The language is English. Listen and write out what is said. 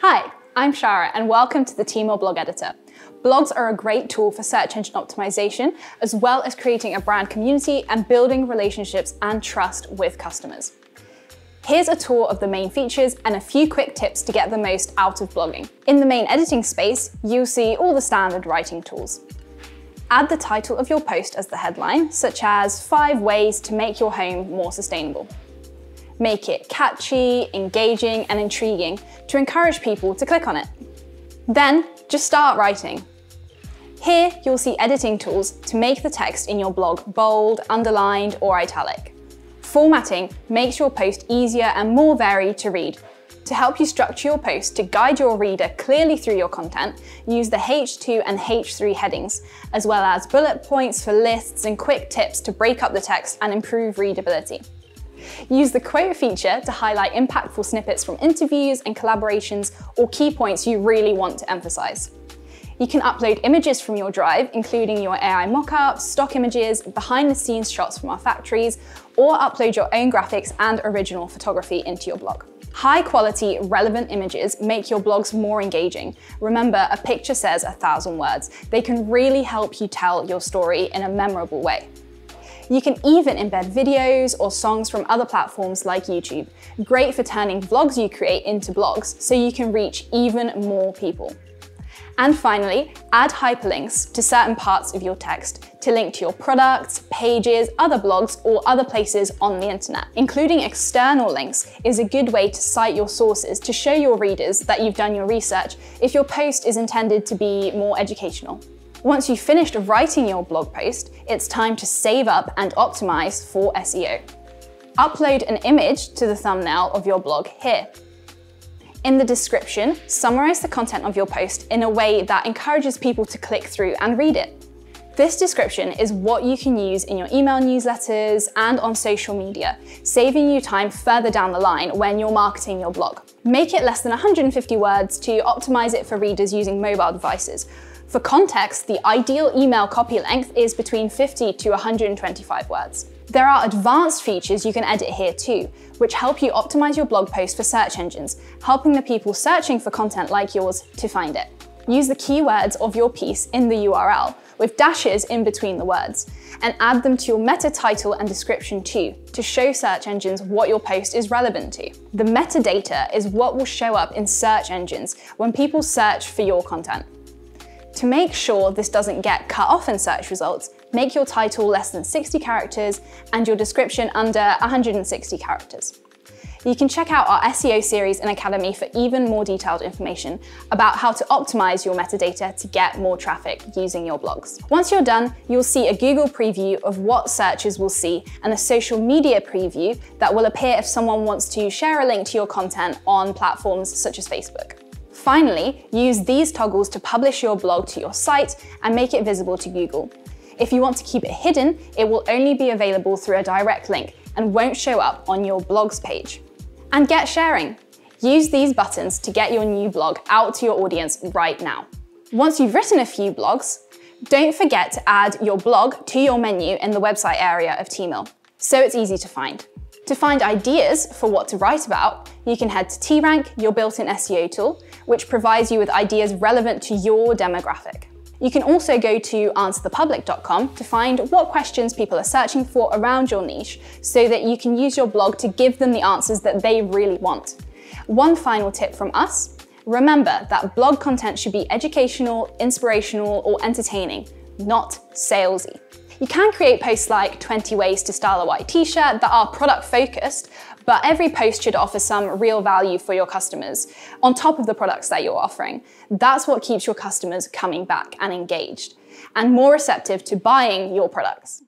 Hi, I'm Shara and welcome to the Teemill Blog Editor. Blogs are a great tool for search engine optimization, as well as creating a brand community and building relationships and trust with customers. Here's a tour of the main features and a few quick tips to get the most out of blogging. In the main editing space, you'll see all the standard writing tools. Add the title of your post as the headline, such as five ways to make your home more sustainable. Make it catchy, engaging, and intriguing to encourage people to click on it. Then, just start writing. Here, you'll see editing tools to make the text in your blog bold, underlined, or italic. Formatting makes your post easier and more varied to read. To help you structure your post to guide your reader clearly through your content, use the H2 and H3 headings, as well as bullet points for lists and quick tips to break up the text and improve readability. Use the quote feature to highlight impactful snippets from interviews and collaborations or key points you really want to emphasize. You can upload images from your drive, including your AI mockups, stock images, behind the scenes shots from our factories, or upload your own graphics and original photography into your blog. High quality, relevant images make your blogs more engaging. Remember, a picture says a thousand words. They can really help you tell your story in a memorable way. You can even embed videos or songs from other platforms like YouTube. Great for turning vlogs you create into blogs so you can reach even more people. And finally, add hyperlinks to certain parts of your text to link to your products, pages, other blogs, or other places on the internet. Including external links is a good way to cite your sources to show your readers that you've done your research if your post is intended to be more educational. Once you've finished writing your blog post, it's time to save up and optimize for SEO. Upload an image to the thumbnail of your blog here. In the description, summarize the content of your post in a way that encourages people to click through and read it. This description is what you can use in your email newsletters and on social media, saving you time further down the line when you're marketing your blog. Make it less than 150 words to optimize it for readers using mobile devices, for context, the ideal email copy length is between 50 to 125 words. There are advanced features you can edit here too, which help you optimize your blog post for search engines, helping the people searching for content like yours to find it. Use the keywords of your piece in the URL, with dashes in between the words, and add them to your meta title and description too, to show search engines what your post is relevant to. The metadata is what will show up in search engines when people search for your content. To make sure this doesn't get cut off in search results, make your title less than 60 characters and your description under 160 characters. You can check out our SEO series in Academy for even more detailed information about how to optimize your metadata to get more traffic using your blogs. Once you're done, you'll see a Google preview of what searchers will see and a social media preview that will appear if someone wants to share a link to your content on platforms such as Facebook. Finally, use these toggles to publish your blog to your site and make it visible to Google. If you want to keep it hidden, it will only be available through a direct link and won't show up on your blog's page. And get sharing. Use these buttons to get your new blog out to your audience right now. Once you've written a few blogs, don't forget to add your blog to your menu in the website area of Teemill, so it's easy to find. To find ideas for what to write about, you can head to TRank, your built-in SEO tool, which provides you with ideas relevant to your demographic. You can also go to answerthepublic.com to find what questions people are searching for around your niche so that you can use your blog to give them the answers that they really want. One final tip from us, remember that blog content should be educational, inspirational, or entertaining, not salesy. You can create posts like 20 ways to style a white t-shirt that are product focused, but every post should offer some real value for your customers on top of the products that you're offering. That's what keeps your customers coming back and engaged and more receptive to buying your products.